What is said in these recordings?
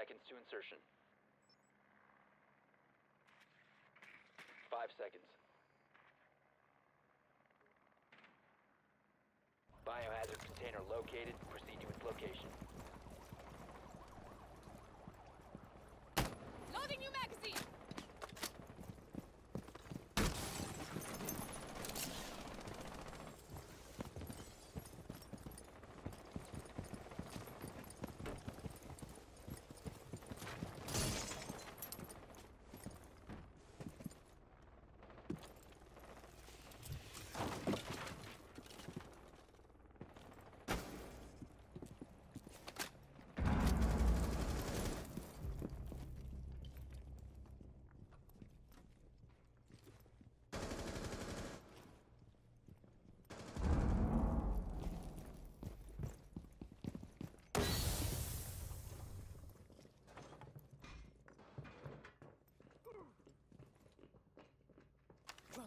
Seconds to insertion. Five seconds. Biohazard container located.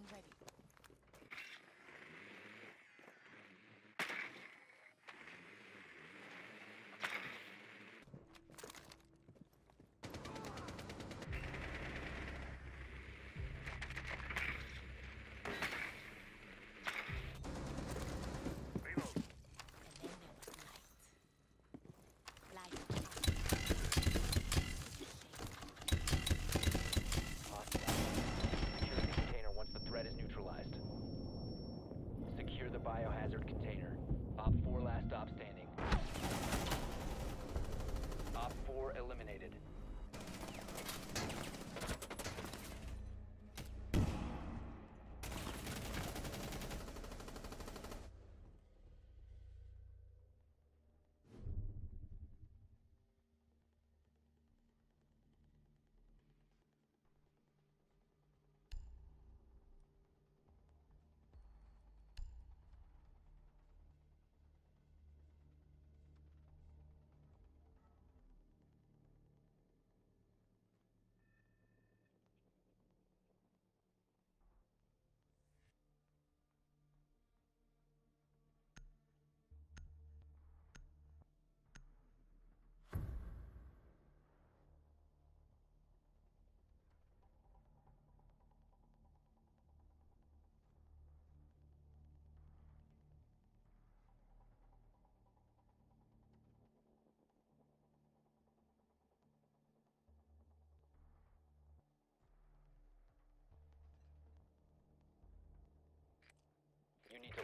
Drone ready. Reload. And then there was light. Light. Hostile. Secure the container once the threat is neutralized. Secure the biohazard container. Op 4 last stop standing. Op 4 eliminated. You need to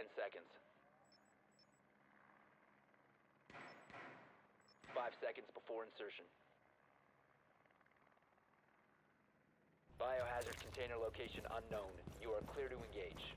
Ten seconds. Five seconds before insertion. Biohazard container location unknown. You are clear to engage.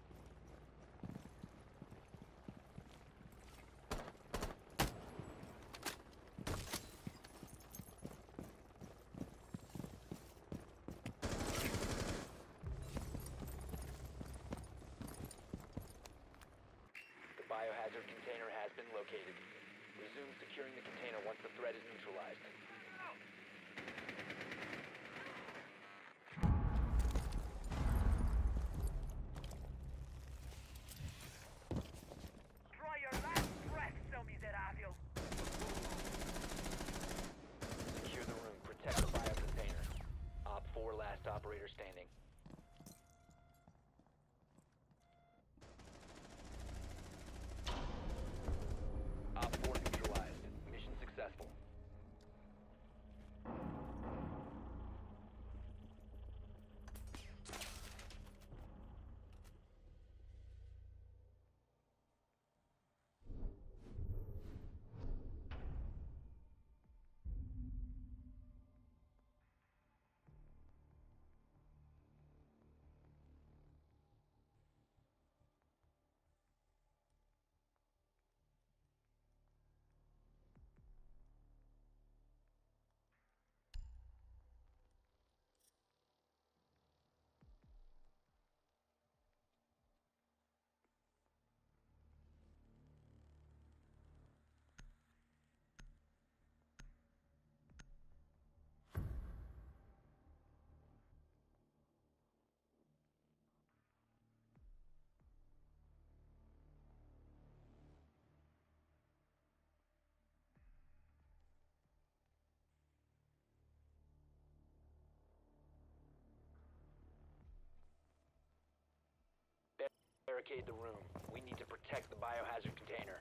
Barricade the room. We need to protect the biohazard container.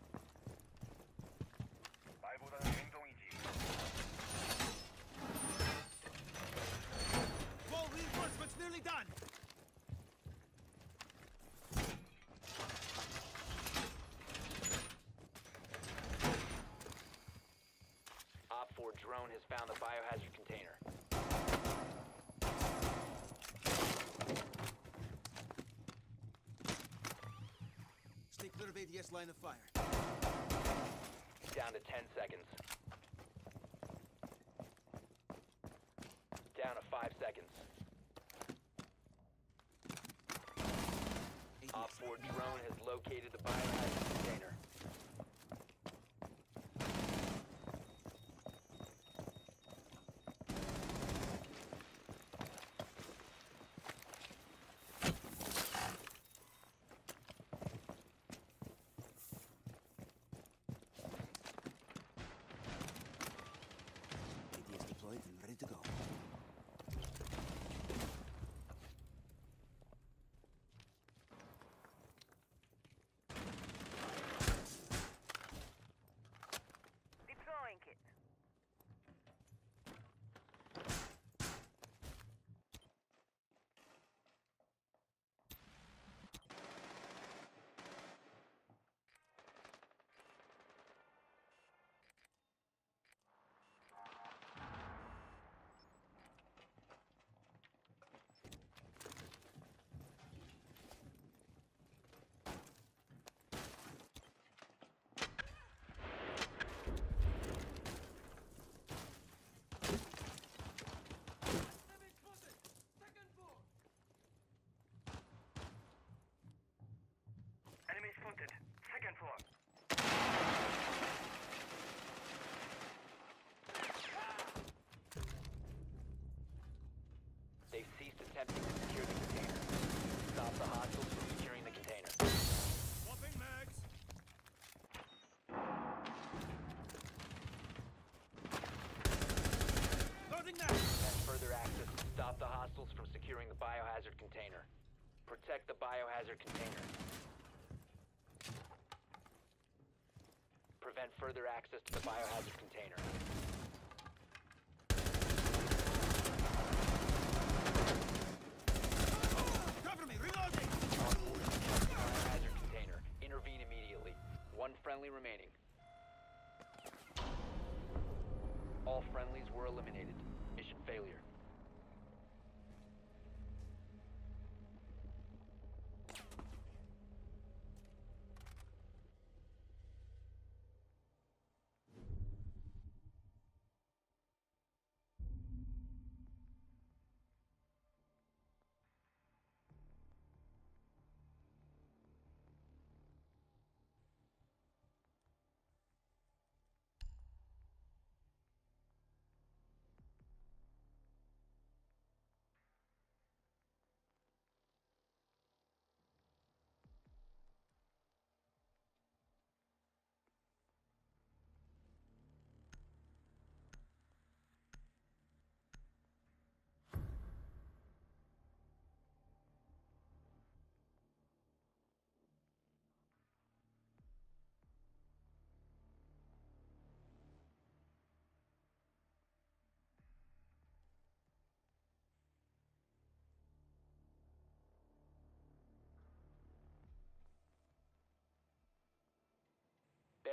Wall reinforcements nearly done! ADS line of fire. Down to 10 seconds. Down to 5 seconds. OpFor drone has located the biohazard container. ADS deployed and ready to go. Deploying it. Enemy spotted. Second floor. They've ceased attempting to secure the container. Stop the hostiles from securing the container. Swapping mags. Loading mag. and further access to stop the hostiles from securing the biohazard container. Protect the biohazard container. Prevent further access to the biohazard container. Cover me. Reloading. Biohazard container. Intervene immediately. One friendly remaining. All friendlies were eliminated. Mission failure.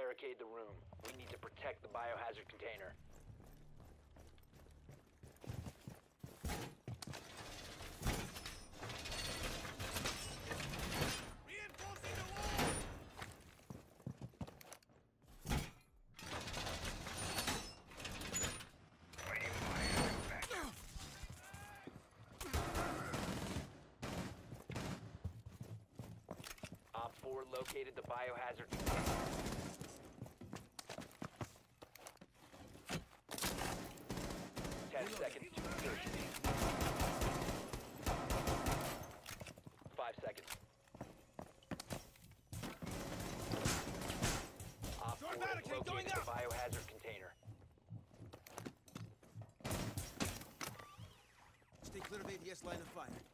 Barricade the room. We need to protect the biohazard container. Reinforcing the wall. OpFor located the biohazard container. Ten seconds to insertion. Five seconds. Op 4 Door has barricade going located the up. biohazard container. Stay clear of ADS line of fire.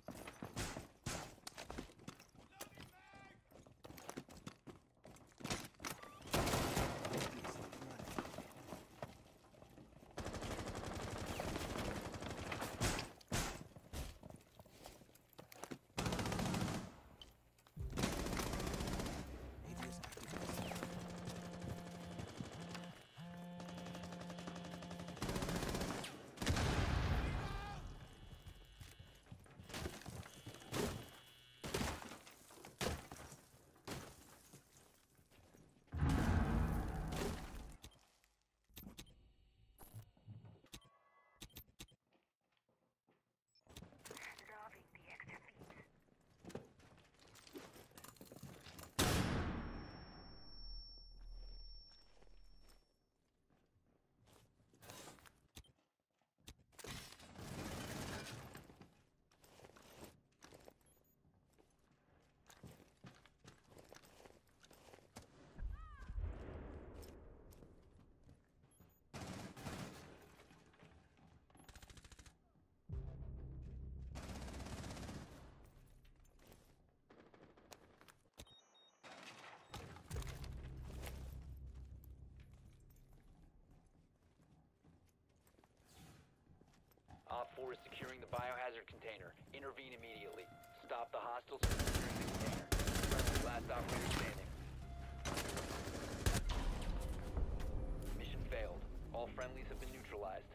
4 is securing the biohazard container. Intervene immediately. Stop the hostiles from securing the container. Friendly last operator standing. Mission failed. All friendlies have been neutralized.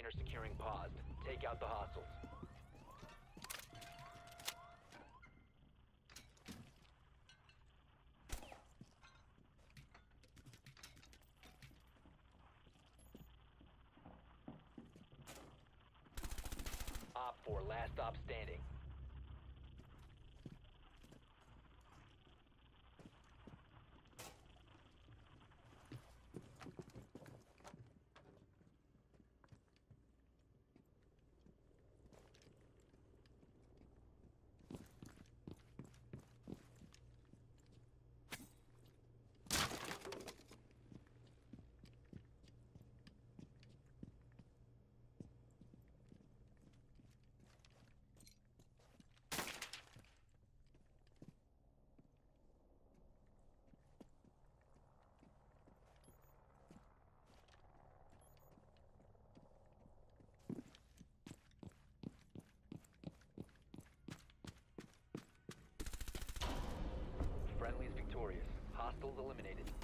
securing paused. Take out the hostiles. OpFor, last stop standing. Hostiles eliminated.